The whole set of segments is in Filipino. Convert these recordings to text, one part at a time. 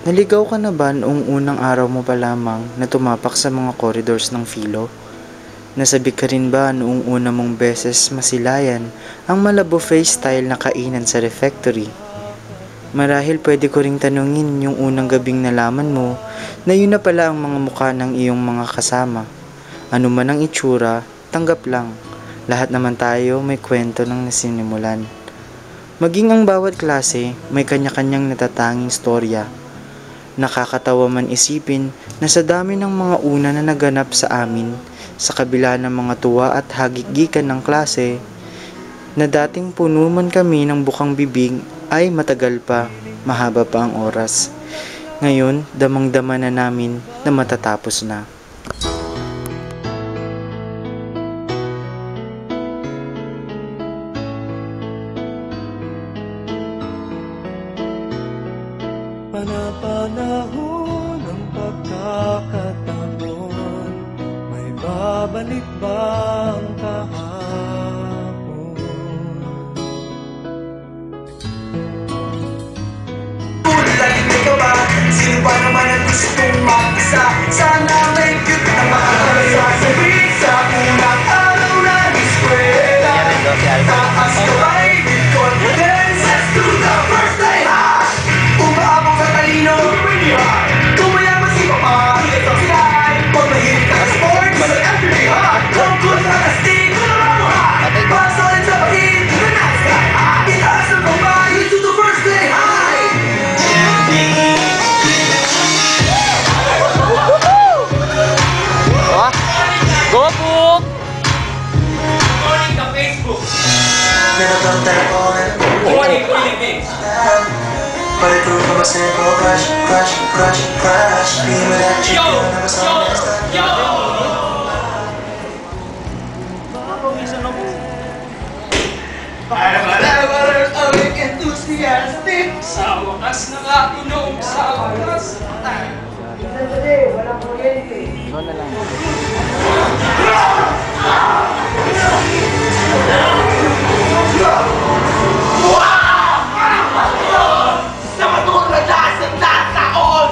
Naligaw ka na ba noong unang araw mo pa lamang na tumapak sa mga corridors ng filo? Nasabik ka rin ba noong una mong beses masilayan ang malabo face style na kainan sa refectory? Marahil pwede ko ring tanungin yung unang gabing nalaman mo na yun na pala ang mga mukha ng iyong mga kasama. Ano man ang itsura, tanggap lang. Lahat naman tayo may kwento ng nasinimulan. Maging ang bawat klase, may kanya-kanyang natatanging storya. Nakakatawa man isipin na sa dami ng mga una na naganap sa amin, sa kabila ng mga tuwa at hagigikan ng klase, na dating puno man kami ng bukang bibig ay matagal pa, mahaba pa ang oras. Ngayon, damang-dama na namin na matatapos na. Babalik ba ang kahapon? Lagi may ka ba? Ba naman ang gustong mag-isa? Sana may Sa matulad lahat ng taon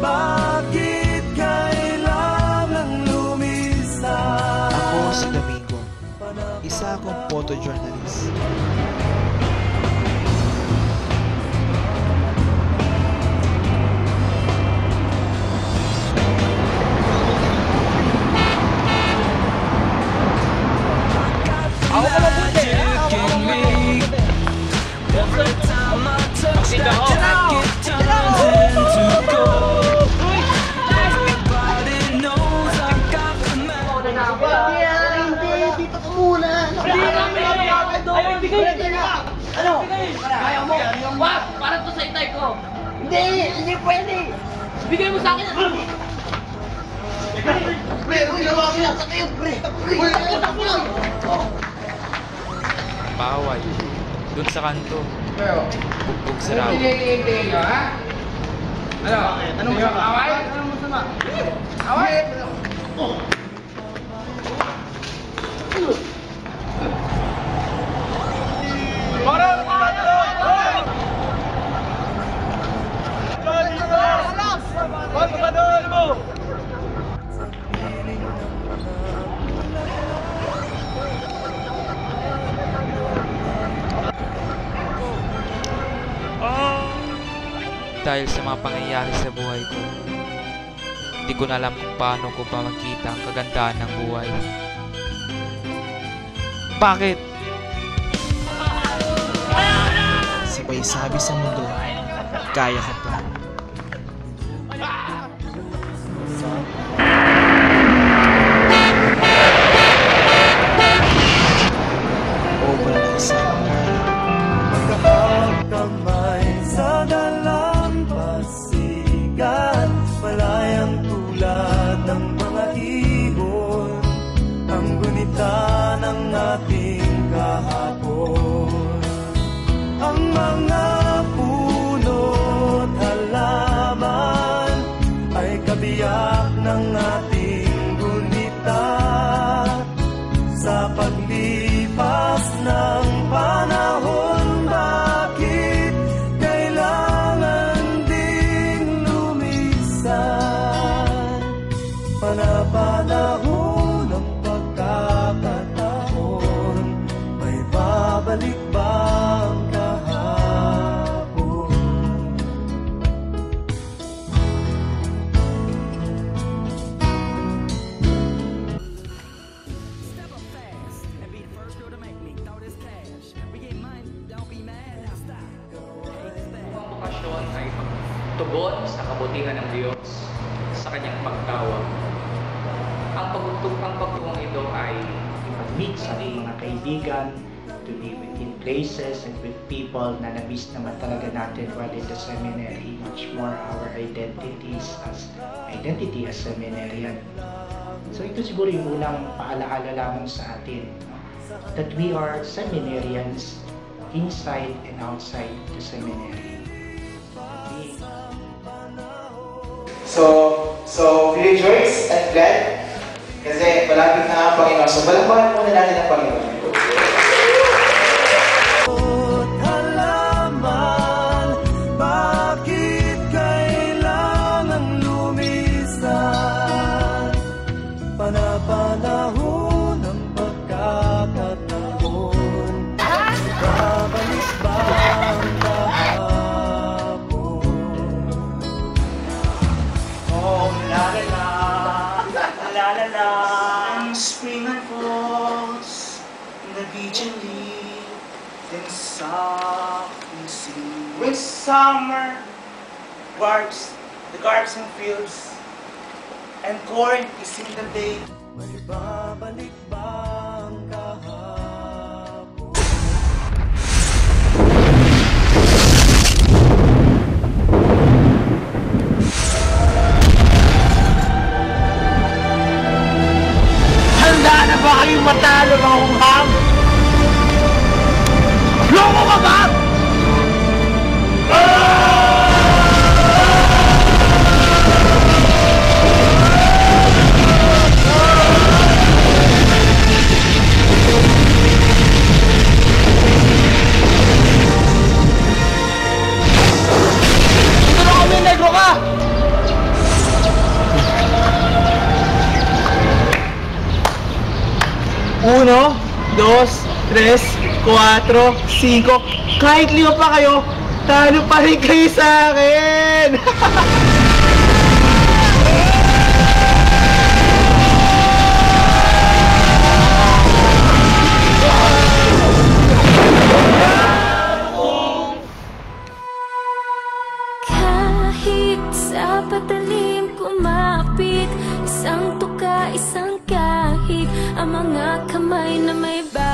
Bakit kailangang lumisan? Ako si Domingo. Isa akong photojournalist. Wag! Parang to sa itay ko! Hindi! Hindi pwede! Bigay mo sa akin! Paway. Doon sa kanto. Bugbog sarado. Ano? Anong masama? Away? Anong masama? Away? Dahil ko na alam kung paano ko pa magkita ang kagandahan ng buhay. Bakit? Sabay sabi sa mundo, kaya ka pa. Bukasyon ay pagtugon sa kabutihan ng Diyos sa kanyang pagtawag. Ang pagtutug ang pagtungong ito ay meet sa ating mga kaibigan, to be within places and with people na na-miss naman talaga natin while in the seminary, much more our identities as identity as seminarian. So ito siguro yung unang paalaala lamang sa atin, that we are seminarians inside and outside the seminary. So, so we rejoice at glad kasi malapit na ang Panginoon. So, balakbakan muna natin ang Panginoon. Summer garbs, the garbs and fields, and corn is in the day. Handa na ba kayong matalo mga humham? Loko ka ba? Uno, dos, tres, cuatro, cinco. Kahit lima pa kayo, talo pa rin kayo sa akin! na may back.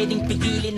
pwedeng pigilan